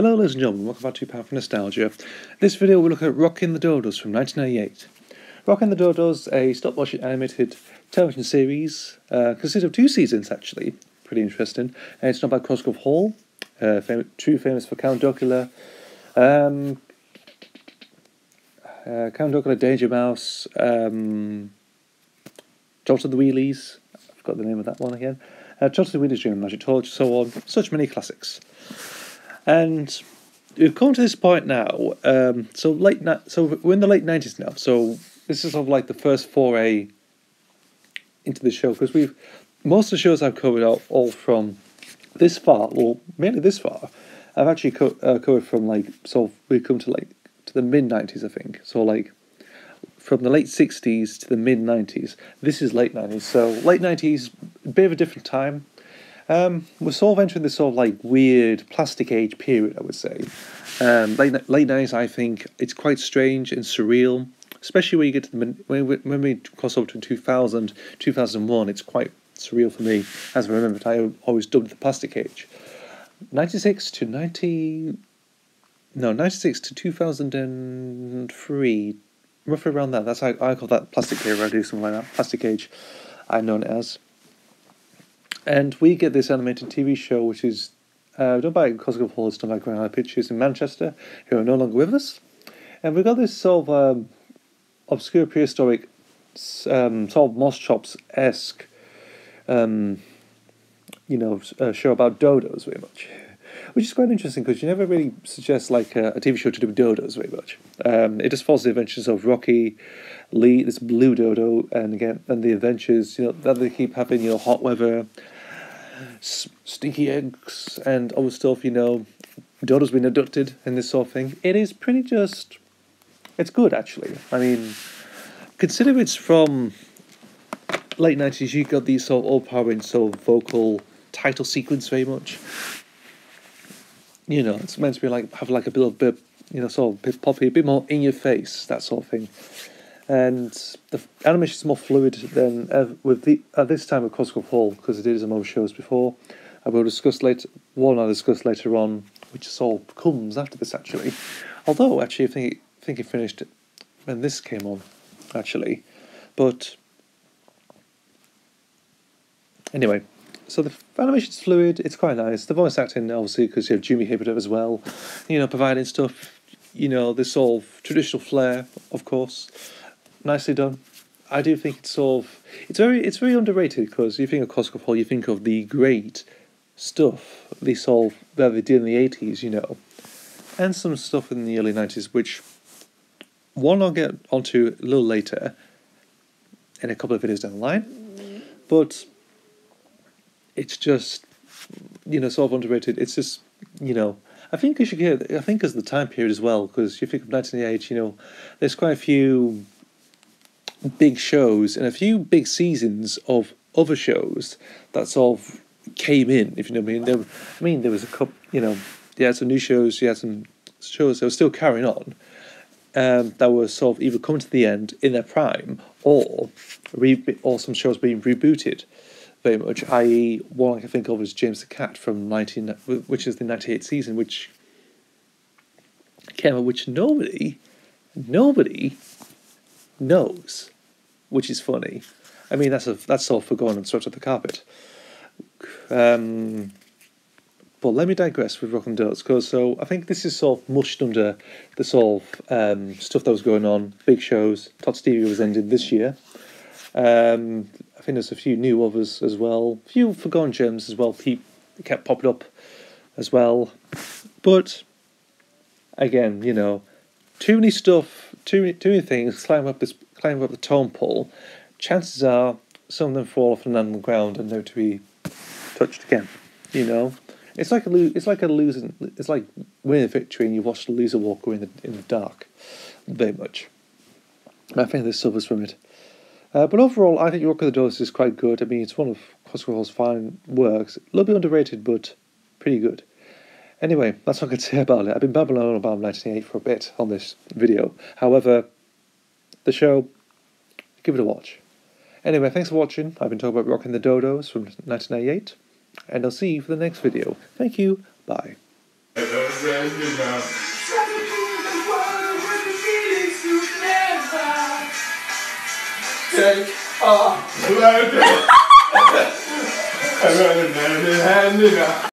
Hello ladies and gentlemen, welcome back to Path of Nostalgia. This video we'll look at Rocky and the Dodos from 1998. Rocky and the Dodos, a stop-motion animated television series, uh, consists of two seasons actually, pretty interesting. And it's done by Cosgrove Hall, uh, fam- true famous for Count Duckula, um, uh, Count Duckula, Danger Mouse, um, the Wheelies, I forgot the name of that one again, uh, Jolt the Wheelies Dream Magic Torch, so on, such many classics. And we've come to this point now. Um, so late, ni- so we're in the late nineties now. So this is sort of like the first foray into the show because we've most of the shows I've covered are all from this far, well, mainly this far. I've actually co- uh, covered from like so we've come to like to the mid nineties, I think. So like from the late sixties to the mid nineties. This is late nineties. So late nineties, bit of a different time. Um, we're sort of entering this sort of like weird plastic age period, I would say. Um, late late nineties, I think it's quite strange and surreal, especially when you get to the when we, when we cross over to 2000, 2001, It's quite surreal for me, as I remember. I always dubbed the plastic age. Ninety six to ninety, no, ninety six to two thousand and three, roughly around that. That's how I call that plastic era. I do something like that. Plastic age, I know it as. And we get this animated TV show, which is uh, done by Cosgrove Hall, it's done by Grand Pictures in Manchester, who are no longer with us. And we've got this sort of um, obscure prehistoric, um, sort of Moss Chops esque, um, you know, uh, show about dodos very much. Which is quite interesting because you never really suggest like a, a TV show to do dodos very much. Um, it just follows the adventures of Rocky, Lee, this blue dodo, and again, and the adventures you know that they keep having. You know, hot weather, stinky eggs, and other stuff. You know, dodo's been abducted and this sort of thing. It is pretty just. It's good actually. I mean, consider it's from late nineties. You got these sort of overpowering sort of vocal title sequence very much. You know, it's meant to be like have like a bit of bit, you know, sort of bit poppy, a bit more in your face, that sort of thing. And the animation is more fluid than with the at this time with Cosgrove Hall because it is on most shows before. I will discuss later. One I'll discuss later on, which sort of comes after this actually. Although actually, I think I think it finished when this came on, actually, but anyway. So the animation's fluid. It's quite nice. The voice acting, obviously, because you have Jimmy Hibbert as well, you know, providing stuff. You know, this sort of traditional flair, of course nicely done. I do think it's sort of it's very it's very underrated because you think of Cosgrove Hall, you think of the great stuff they sort of that they did in the eighties, you know, and some stuff in the early nineties, which one I'll get onto a little later in a couple of videos down the line, mm-hmm. but it's just you know sort of underrated. It's just you know. I think you should get. I think as the time period as well, because you think of 1988, you know, there's quite a few big shows and a few big seasons of other shows that sort of came in, if you know what I mean. There, I mean, there was a couple, you know, you had some new shows, you had some shows that were still carrying on, um, that were sort of either coming to the end in their prime or re- or some shows being rebooted very much, i.e., one I can think of is James the Cat from 19, which is the 98 season, which came out, which nobody, nobody knows, which is funny. I mean, that's a that's all for going and swept up the carpet. Um, but let me digress with Rock and Dots, because so I think this is sort of mushed under the sort of um, stuff that was going on, big shows. Todd Stevie was ended this year. Um, I think there's a few new others as well, a few forgotten gems as well. Keep kept popping up as well, but again, you know, too many stuff, too many, too many things climb up this, climb up the tone pole. Chances are some of them fall off and land on the ground and never to be touched again. You know, it's like a lo- it's like a losing, it's like winning a victory and you watch the loser walk away in the in the dark, very much. I think this suffers from it. Uh, but overall, I think Rocky and the Dodos is quite good. I mean, it's one of Cosgrove fine works. A little bit underrated, but pretty good. Anyway, that's all I can say about it. I've been babbling on about 1988 for a bit on this video. However, the show, give it a watch. Anyway, thanks for watching. I've been talking about Rocky and the Dodos from 1988, and I'll see you for the next video. Thank you. Bye. Oh, off. Loaded. I run a man in hand.